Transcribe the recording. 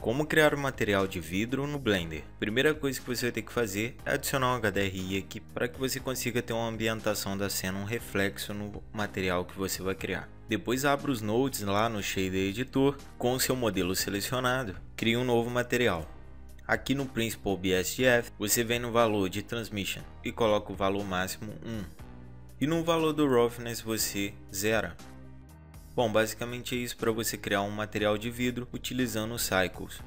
Como criar um material de vidro no Blender? Primeira coisa que você vai ter que fazer é adicionar um HDRI aqui para que você consiga ter uma ambientação da cena, um reflexo no material que você vai criar. Depois abra os nodes lá no Shader Editor, com o seu modelo selecionado, crie um novo material. Aqui no Principal BSGF, você vem no valor de Transmission e coloca o valor máximo 1. E no valor do Roughness você zera. Bom, basicamente é isso para você criar um material de vidro utilizando Cycles.